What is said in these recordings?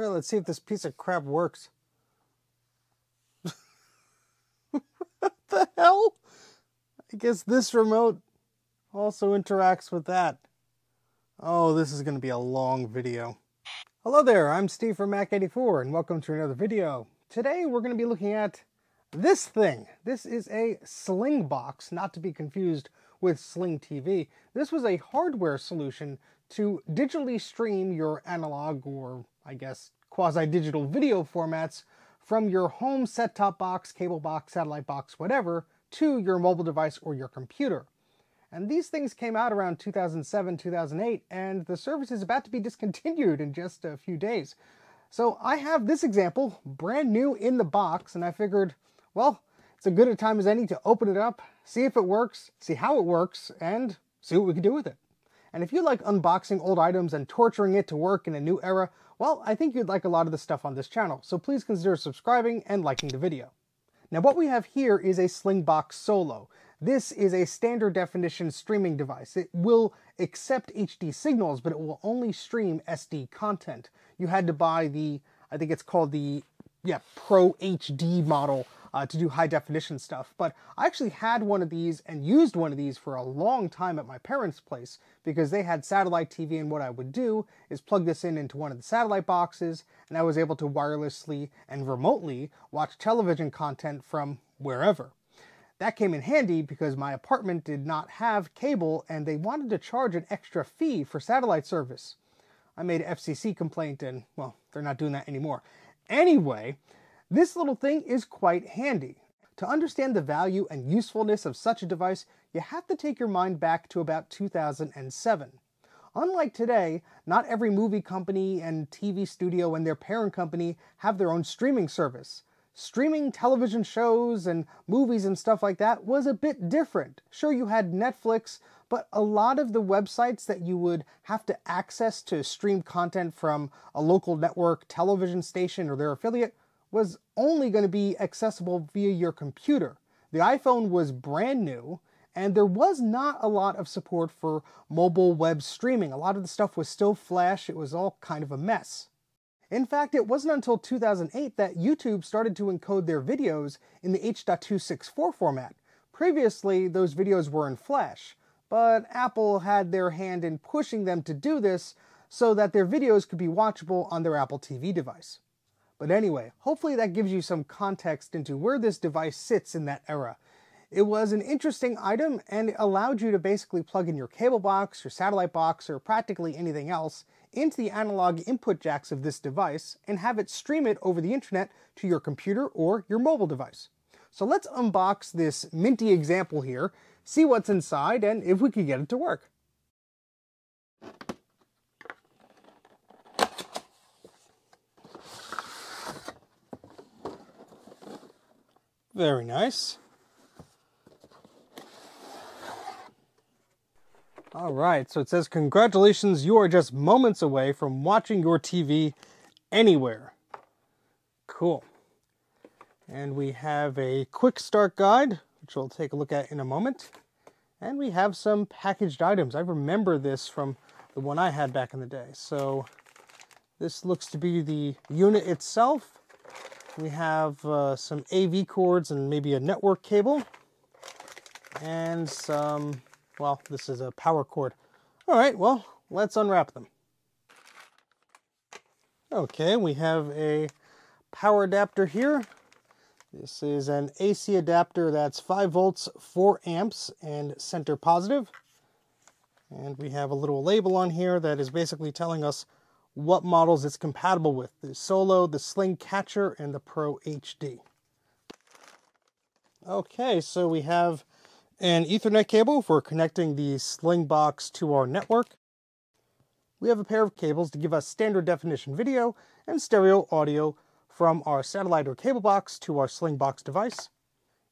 Well, let's see if this piece of crap works. what the hell? I guess this remote also interacts with that. Oh, this is going to be a long video. Hello there, I'm Steve from Mac84 and welcome to another video. Today we're going to be looking at this thing. This is a Slingbox, not to be confused with Sling TV. This was a hardware solution to digitally stream your analog or, I guess, quasi-digital video formats from your home set-top box, cable box, satellite box, whatever, to your mobile device or your computer. And these things came out around 2007, 2008, and the service is about to be discontinued in just a few days. So I have this example, brand new in the box, and I figured, well, it's a good a time as any to open it up, see if it works, see how it works, and see what we can do with it. And if you like unboxing old items and torturing it to work in a new era, well, I think you'd like a lot of the stuff on this channel, so please consider subscribing and liking the video. Now what we have here is a Slingbox Solo. This is a standard definition streaming device. It will accept HD signals, but it will only stream SD content. You had to buy the, I think it's called the, yeah, Pro HD model uh, to do high definition stuff. But I actually had one of these and used one of these for a long time at my parents' place because they had satellite TV and what I would do is plug this in into one of the satellite boxes and I was able to wirelessly and remotely watch television content from wherever. That came in handy because my apartment did not have cable and they wanted to charge an extra fee for satellite service. I made an FCC complaint and, well, they're not doing that anymore. Anyway, this little thing is quite handy. To understand the value and usefulness of such a device, you have to take your mind back to about 2007. Unlike today, not every movie company and TV studio and their parent company have their own streaming service. Streaming television shows and movies and stuff like that was a bit different. Sure, you had Netflix, but a lot of the websites that you would have to access to stream content from a local network television station or their affiliate was only going to be accessible via your computer. The iPhone was brand new, and there was not a lot of support for mobile web streaming. A lot of the stuff was still Flash, it was all kind of a mess. In fact, it wasn't until 2008 that YouTube started to encode their videos in the H.264 format. Previously, those videos were in Flash, but Apple had their hand in pushing them to do this so that their videos could be watchable on their Apple TV device. But anyway, hopefully that gives you some context into where this device sits in that era. It was an interesting item and it allowed you to basically plug in your cable box, your satellite box, or practically anything else into the analog input jacks of this device and have it stream it over the internet to your computer or your mobile device. So let's unbox this minty example here, see what's inside, and if we can get it to work. Very nice. All right, so it says, congratulations, you are just moments away from watching your TV anywhere. Cool. And we have a quick start guide, which we'll take a look at in a moment. And we have some packaged items. I remember this from the one I had back in the day. So this looks to be the unit itself. We have uh, some AV cords and maybe a network cable. And some, well, this is a power cord. All right, well, let's unwrap them. Okay, we have a power adapter here. This is an AC adapter that's 5 volts, 4 amps, and center positive. And we have a little label on here that is basically telling us what models it's compatible with. The Solo, the Sling Catcher, and the Pro HD. Okay, so we have an Ethernet cable for connecting the Slingbox to our network. We have a pair of cables to give us standard definition video and stereo audio from our satellite or cable box to our Slingbox device.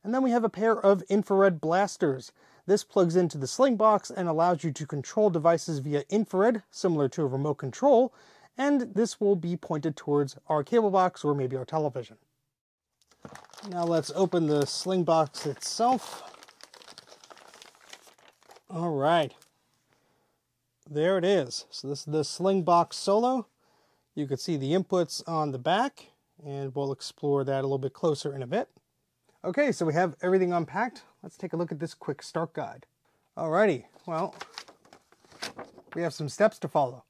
And then we have a pair of infrared blasters. This plugs into the Slingbox and allows you to control devices via infrared, similar to a remote control, and this will be pointed towards our cable box or maybe our television. Now let's open the Slingbox itself. All right. There it is. So this is the Slingbox Solo. You can see the inputs on the back, and we'll explore that a little bit closer in a bit. Okay, so we have everything unpacked. Let's take a look at this quick start guide. Alrighty, well, we have some steps to follow.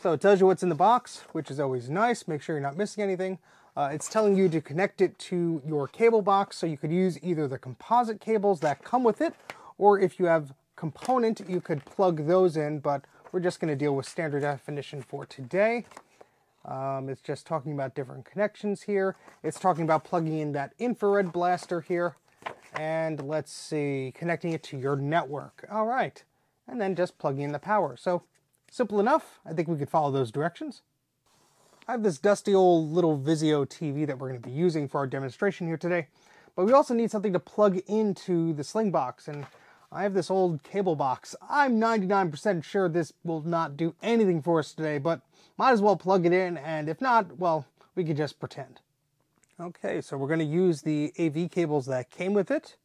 So it tells you what's in the box, which is always nice. Make sure you're not missing anything. Uh, it's telling you to connect it to your cable box, so you could use either the composite cables that come with it, or if you have component, you could plug those in, but we're just going to deal with standard definition for today. Um, it's just talking about different connections here. It's talking about plugging in that infrared blaster here. And let's see, connecting it to your network. All right. And then just plugging in the power. So simple enough. I think we could follow those directions. I have this dusty old little Vizio TV that we're going to be using for our demonstration here today. But we also need something to plug into the Slingbox. And I have this old cable box. I'm 99% sure this will not do anything for us today, but might as well plug it in, and if not, well, we can just pretend. Okay, so we're going to use the AV cables that came with it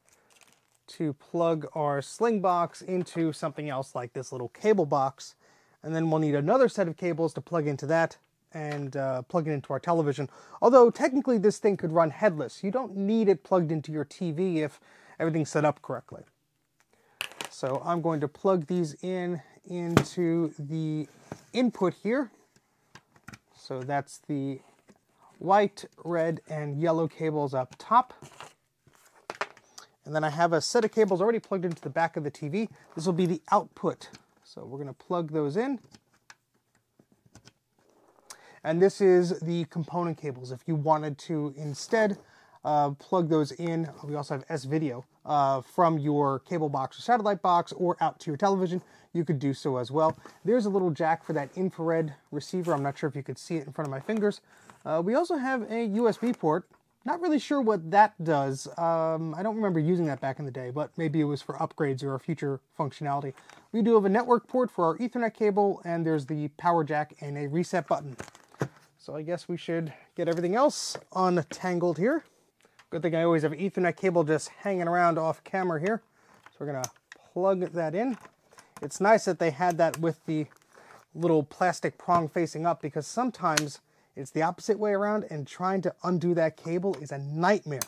to plug our Slingbox into something else like this little cable box. And then we'll need another set of cables to plug into that and uh, plug it into our television. Although technically this thing could run headless. You don't need it plugged into your TV if everything's set up correctly. So I'm going to plug these in into the input here. So that's the white, red, and yellow cables up top. And then I have a set of cables already plugged into the back of the TV. This will be the output. So we're going to plug those in. And this is the component cables. If you wanted to instead uh, plug those in. We also have S-Video uh, from your cable box or satellite box or out to your television. You could do so as well. There's a little jack for that infrared receiver. I'm not sure if you could see it in front of my fingers. Uh, we also have a USB port. Not really sure what that does. Um, I don't remember using that back in the day, but maybe it was for upgrades or future functionality. We do have a network port for our Ethernet cable, and there's the power jack and a reset button. So I guess we should get everything else untangled here. Good thing I always have Ethernet cable just hanging around off camera here. So we're gonna plug that in. It's nice that they had that with the little plastic prong facing up because sometimes it's the opposite way around and trying to undo that cable is a nightmare.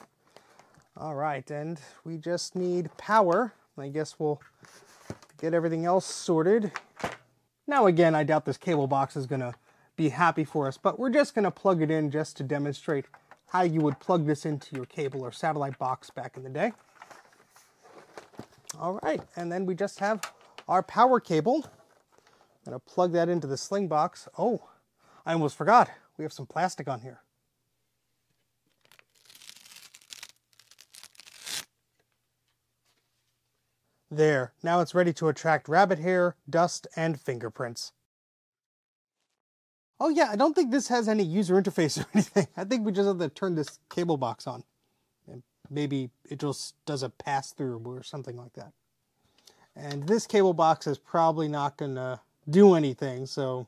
All right, and we just need power. I guess we'll get everything else sorted. Now again, I doubt this cable box is gonna be happy for us, but we're just gonna plug it in just to demonstrate how you would plug this into your cable or satellite box back in the day. All right, and then we just have our power cable. I'm gonna plug that into the Slingbox. Oh, I almost forgot. We have some plastic on here. There, now it's ready to attract rabbit hair, dust, and fingerprints. Oh yeah, I don't think this has any user interface or anything. I think we just have to turn this cable box on. And maybe it just does a pass through or something like that. And this cable box is probably not gonna do anything, so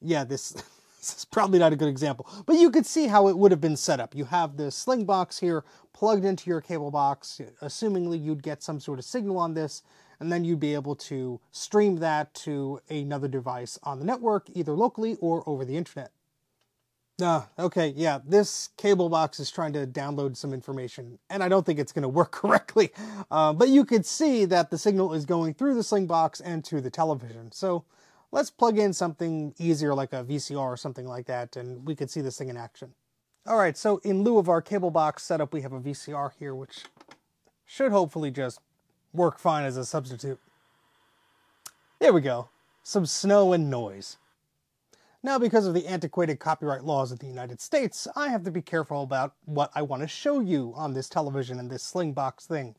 yeah, this, this is probably not a good example. But you could see how it would have been set up. You have the Slingbox here plugged into your cable box, assumingly you'd get some sort of signal on this, and then you'd be able to stream that to another device on the network, either locally or over the internet. Ah, okay, yeah, this cable box is trying to download some information, and I don't think it's going to work correctly. Uh, but you could see that the signal is going through the Slingbox and to the television. So let's plug in something easier like a VCR or something like that, and we could see this thing in action. All right, so in lieu of our cable box setup, we have a VCR here, which should hopefully just work fine as a substitute. There we go. Some snow and noise. Now, because of the antiquated copyright laws of the United States, I have to be careful about what I want to show you on this television and this Slingbox thing.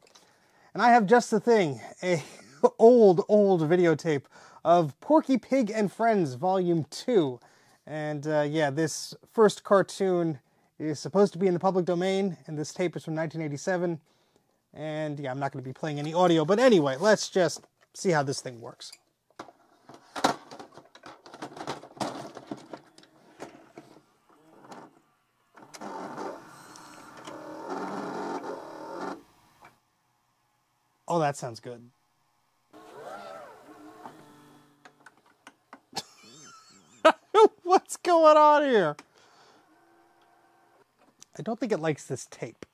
And I have just the thing, a old, old videotape of Porky Pig and Friends Volume 2. And uh, yeah, this first cartoon is supposed to be in the public domain, and this tape is from 1987. And yeah, I'm not going to be playing any audio, but anyway, let's just see how this thing works. Oh, that sounds good. What's going on here? I don't think it likes this tape.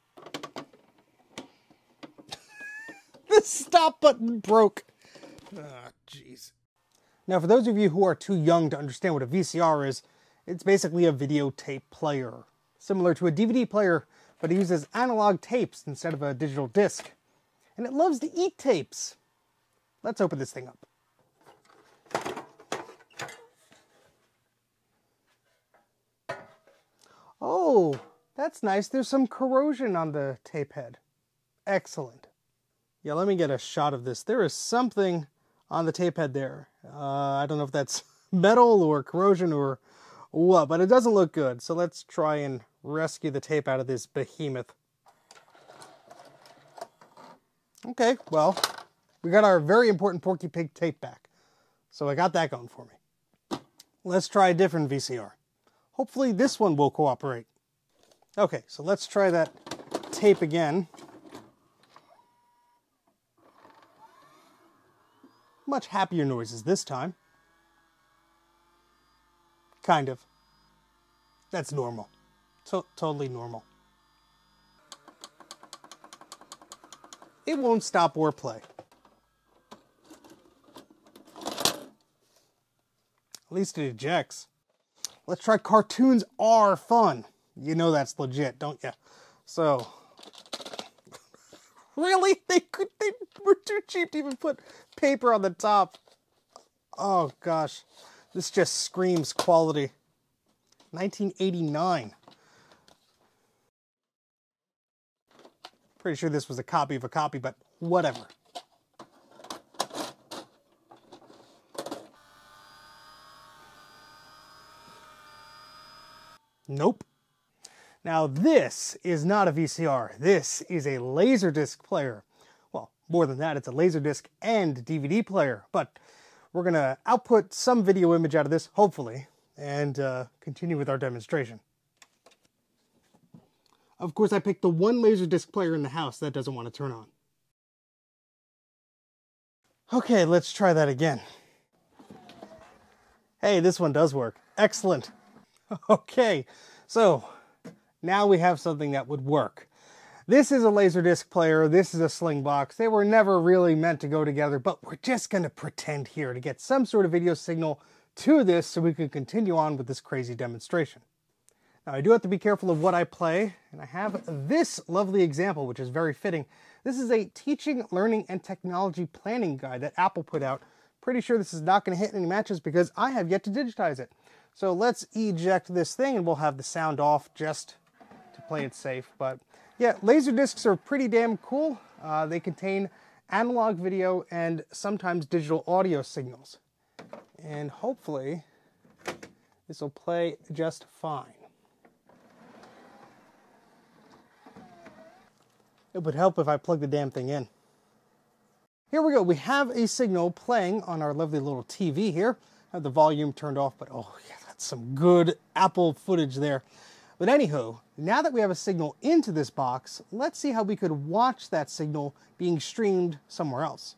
stop button broke. Ah, jeez. Now, for those of you who are too young to understand what a VCR is, it's basically a videotape player. Similar to a DVD player, but it uses analog tapes instead of a digital disc. And it loves to eat tapes. Let's open this thing up. Oh, that's nice. There's some corrosion on the tape head. Excellent. Yeah, let me get a shot of this. There is something on the tape head there. Uh, I don't know if that's metal or corrosion or what, but it doesn't look good. So let's try and rescue the tape out of this behemoth. Okay, well, we got our very important Porky Pig tape back. So I got that going for me. Let's try a different VCR. Hopefully this one will cooperate. Okay, so let's try that tape again. Much happier noises this time. Kind of. That's normal. To totally normal. It won't stop or play. At least it ejects. Let's try cartoons are fun. You know that's legit, don't you? So, really? They could they were too cheap to even put paper on the top. Oh gosh. This just screams quality. 1989. Pretty sure this was a copy of a copy, but whatever. Nope. Now this is not a VCR. This is a Laserdisc player. Well, more than that, it's a Laserdisc and DVD player. But we're going to output some video image out of this, hopefully, and uh, continue with our demonstration. Of course, I picked the one Laserdisc player in the house that doesn't want to turn on. Okay, let's try that again. Hey, this one does work. Excellent. Okay, so now we have something that would work. This is a Laserdisc player, this is a Slingbox. They were never really meant to go together, but we're just going to pretend here to get some sort of video signal to this so we can continue on with this crazy demonstration. Now I do have to be careful of what I play, and I have this lovely example, which is very fitting. This is a teaching, learning, and technology planning guide that Apple put out. Pretty sure this is not going to hit any matches because I have yet to digitize it. So let's eject this thing and we'll have the sound off just play it safe. But yeah, laser discs are pretty damn cool. Uh, they contain analog video and sometimes digital audio signals. And hopefully this will play just fine. It would help if I plugged the damn thing in. Here we go. We have a signal playing on our lovely little TV here. I have the volume turned off, but oh yeah, that's some good Apple footage there. But anywho, now that we have a signal into this box, let's see how we could watch that signal being streamed somewhere else.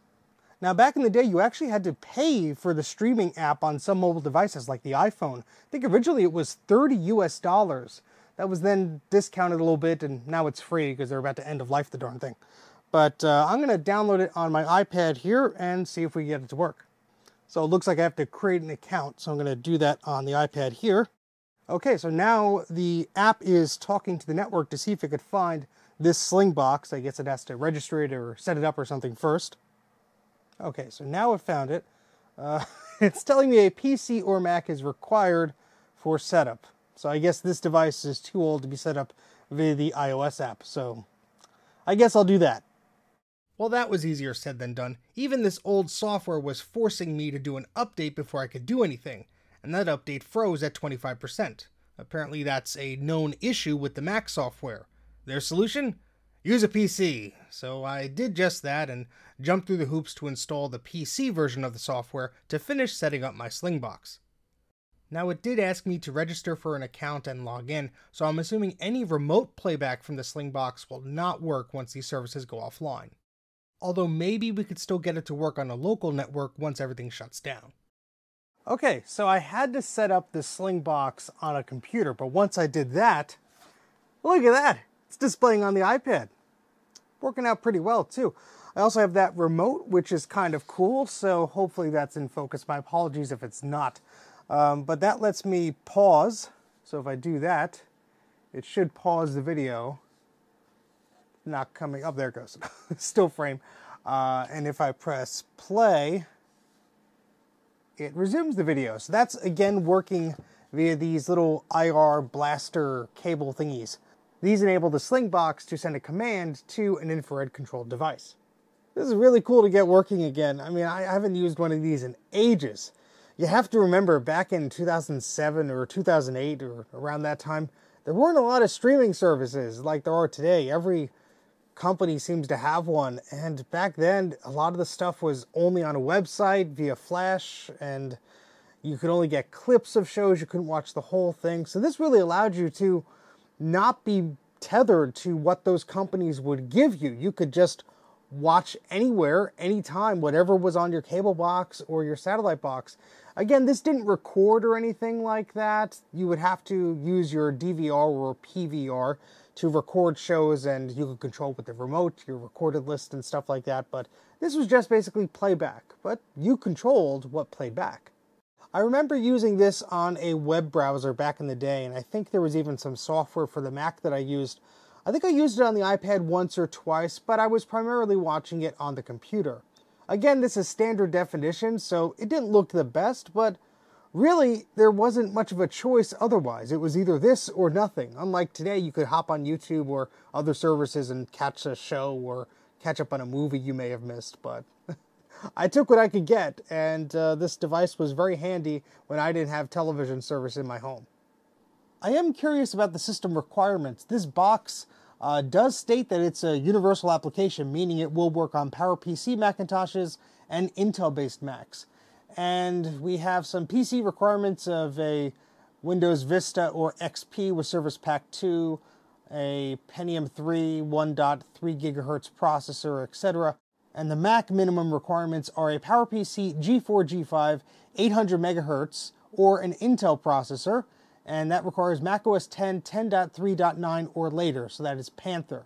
Now back in the day, you actually had to pay for the streaming app on some mobile devices like the iPhone. I think originally it was 30 US dollars. That was then discounted a little bit and now it's free because they're about to end of life the darn thing. But uh, I'm going to download it on my iPad here and see if we get it to work. So it looks like I have to create an account. So I'm going to do that on the iPad here. Okay, so now the app is talking to the network to see if it could find this Slingbox. I guess it has to register it or set it up or something first. Okay, so now I've found it. Uh, it's telling me a PC or Mac is required for setup. So I guess this device is too old to be set up via the iOS app. So I guess I'll do that. Well, that was easier said than done. Even this old software was forcing me to do an update before I could do anything and that update froze at 25%. Apparently that's a known issue with the Mac software. Their solution? Use a PC. So I did just that and jumped through the hoops to install the PC version of the software to finish setting up my Slingbox. Now it did ask me to register for an account and log in, so I'm assuming any remote playback from the Slingbox will not work once these services go offline. Although maybe we could still get it to work on a local network once everything shuts down. Okay, so I had to set up the Slingbox on a computer, but once I did that, look at that. It's displaying on the iPad. Working out pretty well too. I also have that remote, which is kind of cool, so hopefully that's in focus. My apologies if it's not. Um, but that lets me pause. So if I do that, it should pause the video. Not coming up, oh, there it goes. Still frame. Uh, and if I press play, it resumes the video. So that's again working via these little IR blaster cable thingies. These enable the Slingbox to send a command to an infrared controlled device. This is really cool to get working again. I mean, I haven't used one of these in ages. You have to remember back in 2007 or 2008 or around that time, there weren't a lot of streaming services like there are today. Every company seems to have one. And back then, a lot of the stuff was only on a website via Flash, and you could only get clips of shows. You couldn't watch the whole thing. So this really allowed you to not be tethered to what those companies would give you. You could just watch anywhere, anytime, whatever was on your cable box or your satellite box. Again, this didn't record or anything like that. You would have to use your DVR or PVR to record shows and you could control with the remote your recorded list and stuff like that. But this was just basically playback, but you controlled what played back. I remember using this on a web browser back in the day, and I think there was even some software for the Mac that I used I think I used it on the iPad once or twice, but I was primarily watching it on the computer. Again, this is standard definition, so it didn't look the best, but really, there wasn't much of a choice otherwise. It was either this or nothing. Unlike today, you could hop on YouTube or other services and catch a show or catch up on a movie you may have missed, but I took what I could get, and uh, this device was very handy when I didn't have television service in my home. I am curious about the system requirements. This box uh, does state that it's a universal application, meaning it will work on PowerPC Macintoshes and Intel-based Macs. And we have some PC requirements of a Windows Vista or XP with Service Pack 2, a Pentium 3 1.3 gigahertz processor, etc. And the Mac minimum requirements are a PowerPC G4 G5 800 megahertz or an Intel processor, and that requires macOS 10 10.3.9 or later, so that is Panther.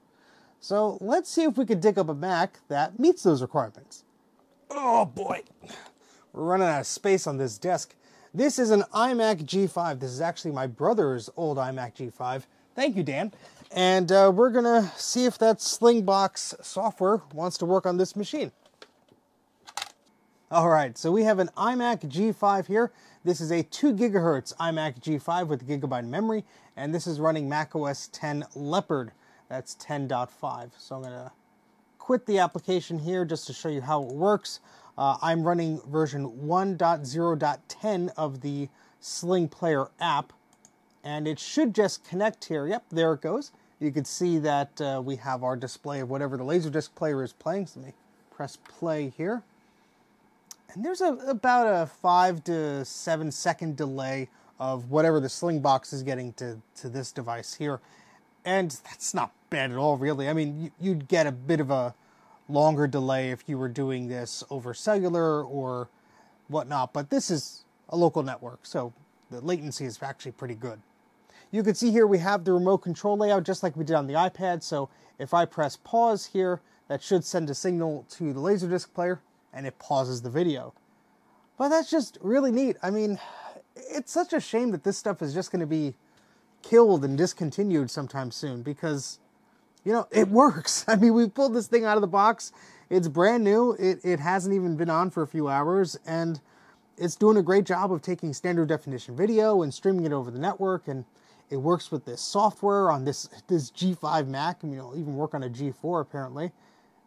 So let's see if we can dig up a Mac that meets those requirements. Oh boy, we're running out of space on this desk. This is an iMac G5. This is actually my brother's old iMac G5. Thank you, Dan. And uh, we're gonna see if that Slingbox software wants to work on this machine. All right, so we have an iMac G5 here. This is a 2 gigahertz iMac G5 with gigabyte memory, and this is running macOS 10 Leopard. That's 10.5. So I'm going to quit the application here just to show you how it works. Uh, I'm running version 1.0.10 of the Sling Player app, and it should just connect here. Yep, there it goes. You can see that uh, we have our display of whatever the Laserdisc player is playing. So let me press play here. And there's a, about a five to seven second delay of whatever the Slingbox is getting to, to this device here. And that's not bad at all, really. I mean, you'd get a bit of a longer delay if you were doing this over cellular or whatnot, but this is a local network, so the latency is actually pretty good. You can see here we have the remote control layout just like we did on the iPad, so if I press pause here, that should send a signal to the Laserdisc player and it pauses the video. But that's just really neat. I mean, it's such a shame that this stuff is just going to be killed and discontinued sometime soon because, you know, it works. I mean, we pulled this thing out of the box. It's brand new. It, it hasn't even been on for a few hours and it's doing a great job of taking standard definition video and streaming it over the network and it works with this software on this this G5 Mac. I mean, it'll even work on a G4 apparently.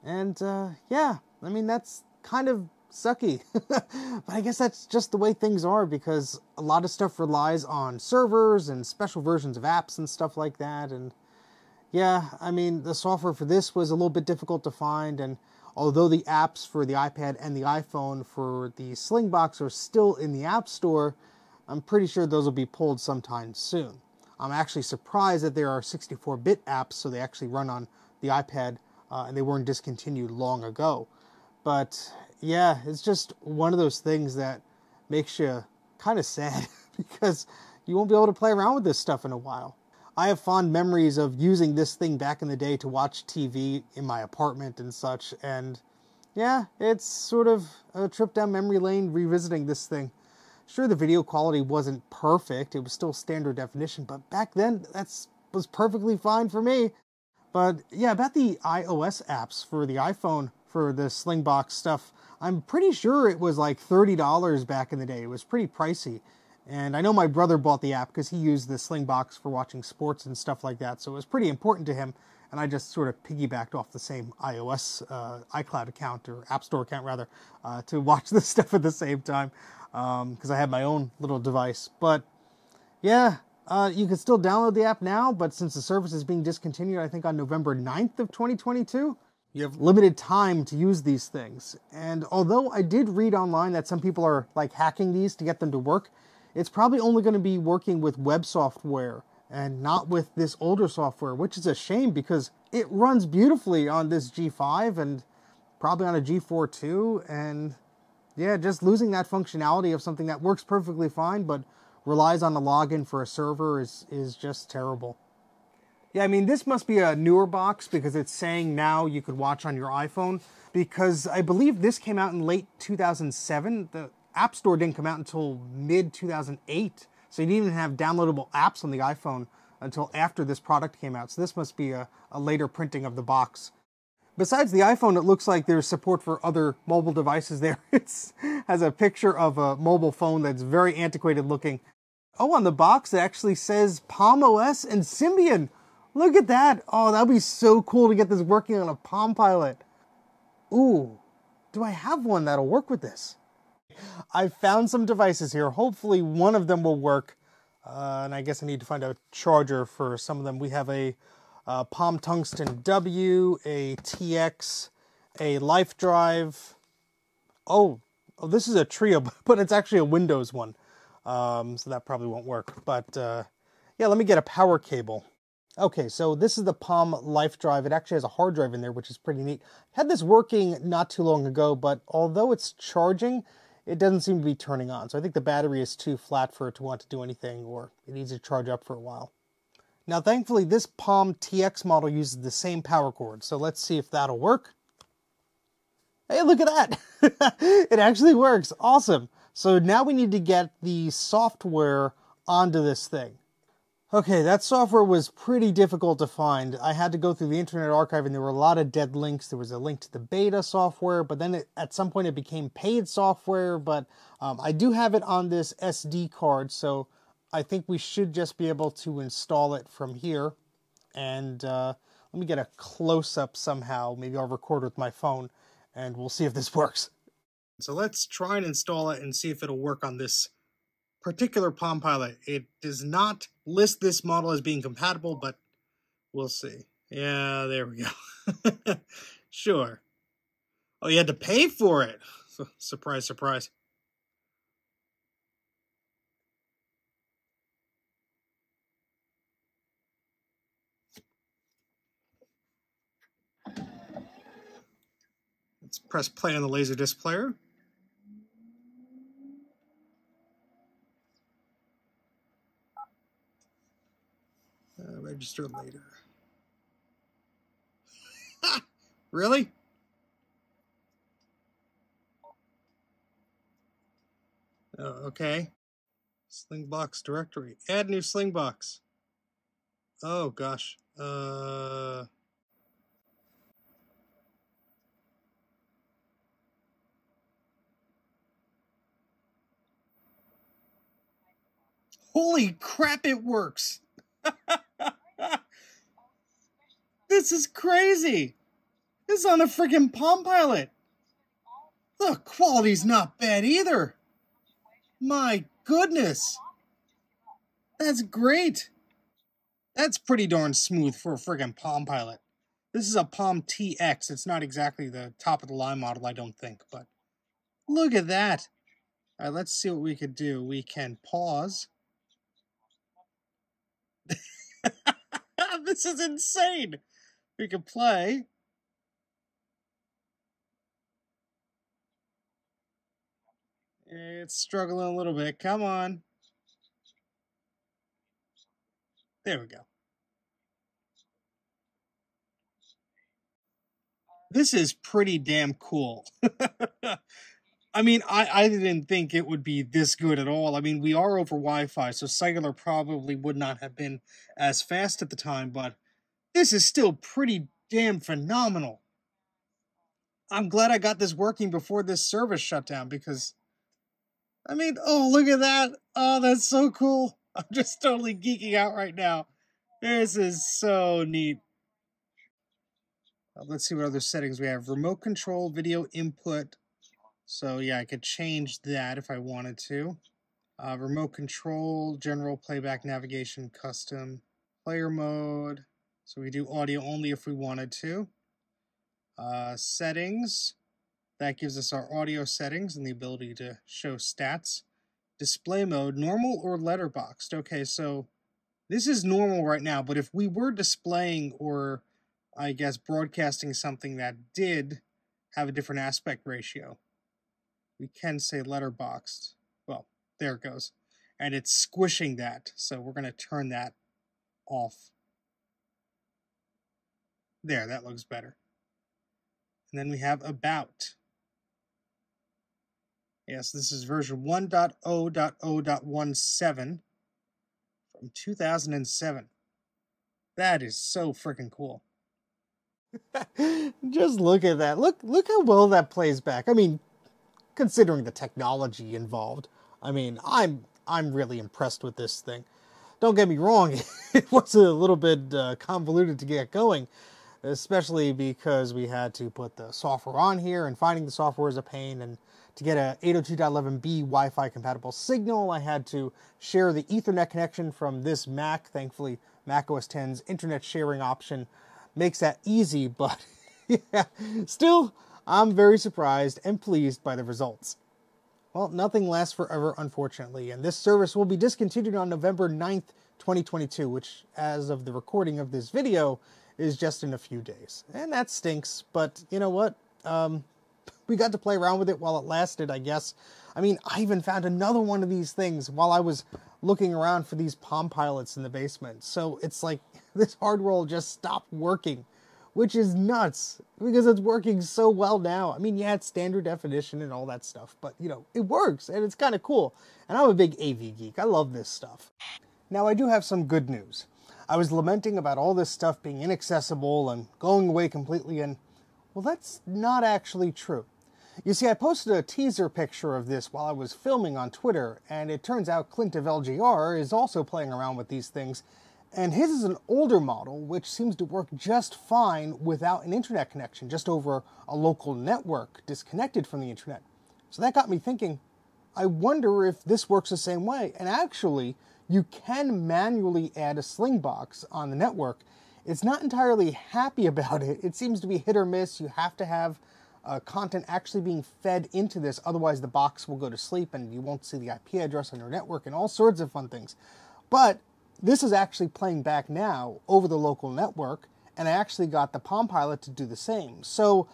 And uh, yeah, I mean that's kind of sucky. but I guess that's just the way things are because a lot of stuff relies on servers and special versions of apps and stuff like that. And yeah, I mean, the software for this was a little bit difficult to find. And although the apps for the iPad and the iPhone for the Slingbox are still in the App Store, I'm pretty sure those will be pulled sometime soon. I'm actually surprised that there are 64 bit apps, so they actually run on the iPad uh, and they weren't discontinued long ago. But yeah, it's just one of those things that makes you kind of sad because you won't be able to play around with this stuff in a while. I have fond memories of using this thing back in the day to watch TV in my apartment and such, and yeah, it's sort of a trip down memory lane revisiting this thing. Sure, the video quality wasn't perfect, it was still standard definition, but back then that was perfectly fine for me. But yeah, about the iOS apps for the iPhone for the Slingbox stuff, I'm pretty sure it was like $30 back in the day. It was pretty pricey. And I know my brother bought the app because he used the Slingbox for watching sports and stuff like that. So it was pretty important to him. And I just sort of piggybacked off the same iOS uh, iCloud account or App Store account rather uh, to watch this stuff at the same time because um, I had my own little device. But yeah, uh, you can still download the app now, but since the service is being discontinued, I think on November 9th of 2022, you have limited time to use these things. And although I did read online that some people are like hacking these to get them to work, it's probably only going to be working with web software and not with this older software, which is a shame because it runs beautifully on this G5 and probably on a G4 too. And yeah, just losing that functionality of something that works perfectly fine but relies on a login for a server is, is just terrible. Yeah, I mean, this must be a newer box because it's saying now you could watch on your iPhone because I believe this came out in late 2007. The App Store didn't come out until mid 2008. So you didn't even have downloadable apps on the iPhone until after this product came out. So this must be a, a later printing of the box. Besides the iPhone, it looks like there's support for other mobile devices there. It has a picture of a mobile phone that's very antiquated looking. Oh, on the box it actually says Palm OS and Symbian. Look at that. Oh, that'd be so cool to get this working on a Palm Pilot. Ooh, do I have one that'll work with this? I found some devices here. Hopefully one of them will work. Uh, and I guess I need to find a charger for some of them. We have a uh, Palm Tungsten W, a TX, a Life Drive. Oh, oh, this is a Treo, but it's actually a Windows one. Um, so that probably won't work. But uh, yeah, let me get a power cable. Okay, so this is the Palm Life Drive. It actually has a hard drive in there, which is pretty neat. Had this working not too long ago, but although it's charging, it doesn't seem to be turning on. So I think the battery is too flat for it to want to do anything, or it needs to charge up for a while. Now, thankfully, this Palm TX model uses the same power cord, so let's see if that'll work. Hey, look at that! it actually works. Awesome. So now we need to get the software onto this thing. Okay, that software was pretty difficult to find. I had to go through the Internet Archive and there were a lot of dead links. There was a link to the beta software, but then it, at some point it became paid software. But um, I do have it on this SD card, so I think we should just be able to install it from here. And uh, let me get a close up somehow. Maybe I'll record with my phone and we'll see if this works. So let's try and install it and see if it'll work on this particular Palm Pilot. It does not list this model as being compatible, but we'll see. Yeah, there we go. sure. Oh, you had to pay for it. surprise, surprise. Let's press play on the Laserdisc player. Register later. really? Oh, okay. Slingbox directory. Add new Slingbox. Oh gosh. Uh Holy crap, it works! this is crazy! This is on a freaking Palm Pilot! The quality's not bad either! My goodness! That's great! That's pretty darn smooth for a friggin' Palm Pilot. This is a Palm TX. It's not exactly the top of the line model, I don't think, but look at that. All right, let's see what we could do. We can pause. this is insane. We can play. It's struggling a little bit. Come on. There we go. This is pretty damn cool. I mean, I, I didn't think it would be this good at all. I mean, we are over Wi Fi, so cellular probably would not have been as fast at the time, but this is still pretty damn phenomenal. I'm glad I got this working before this service shut down because, I mean, oh, look at that. Oh, that's so cool. I'm just totally geeking out right now. This is so neat. Uh, let's see what other settings we have. Remote control, video input. So yeah, I could change that if I wanted to. Uh, remote control, general playback navigation, custom, player mode. So we do audio only if we wanted to. Uh, settings, that gives us our audio settings and the ability to show stats. Display mode, normal or letterboxed. Okay, so this is normal right now, but if we were displaying or I guess, broadcasting something that did have a different aspect ratio. We can say letterboxed. Well, there it goes. And it's squishing that, so we're going to turn that off. There, that looks better. And then we have about. Yes, this is version 1.0.0.17 from 2007. That is so freaking cool. Just look at that. Look look how well that plays back. I mean, considering the technology involved. I mean, I'm I'm really impressed with this thing. Don't get me wrong, it was a little bit uh, convoluted to get going, especially because we had to put the software on here and finding the software is a pain and to get a 802.11b Wi-Fi compatible signal, I had to share the Ethernet connection from this Mac. Thankfully, Mac OS 10's internet sharing option makes that easy, but yeah, still, I'm very surprised and pleased by the results. Well, nothing lasts forever, unfortunately, and this service will be discontinued on November 9th, 2022, which, as of the recording of this video, is just in a few days. And that stinks, but you know what? Um, we got to play around with it while it lasted, I guess. I mean, I even found another one of these things while I was looking around for these Palm Pilots in the basement. So it's like this hardware will just stopped working, which is nuts because it's working so well now. I mean, yeah, it's standard definition and all that stuff, but you know, it works and it's kind of cool. And I'm a big AV geek. I love this stuff. Now, I do have some good news. I was lamenting about all this stuff being inaccessible and going away completely, and well, that's not actually true. You see, I posted a teaser picture of this while I was filming on Twitter, and it turns out Clint of LGR is also playing around with these things, and his is an older model which seems to work just fine without an internet connection, just over a local network disconnected from the internet. So that got me thinking, I wonder if this works the same way. And actually, you can manually add a Slingbox on the network. It's not entirely happy about it. It seems to be hit or miss. You have to have uh, content actually being fed into this. Otherwise, the box will go to sleep and you won't see the IP address on your network and all sorts of fun things. But this is actually playing back now over the local network, and I actually got the Palm Pilot to do the same. So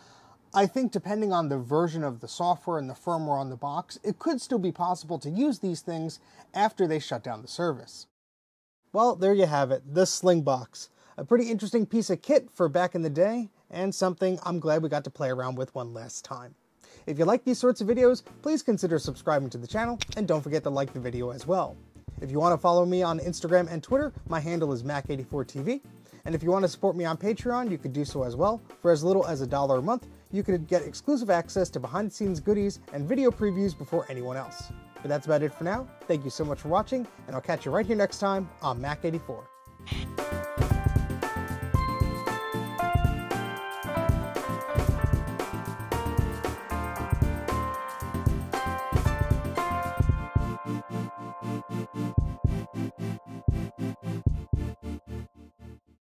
I think depending on the version of the software and the firmware on the box, it could still be possible to use these things after they shut down the service. Well, there you have it, the Slingbox. A pretty interesting piece of kit for back in the day, and something I'm glad we got to play around with one last time. If you like these sorts of videos, please consider subscribing to the channel, and don't forget to like the video as well. If you want to follow me on Instagram and Twitter, my handle is Mac84TV. And if you want to support me on Patreon, you could do so as well. For as little as a dollar a month, you could get exclusive access to behind the scenes goodies and video previews before anyone else. But that's about it for now. Thank you so much for watching, and I'll catch you right here next time on Mac84.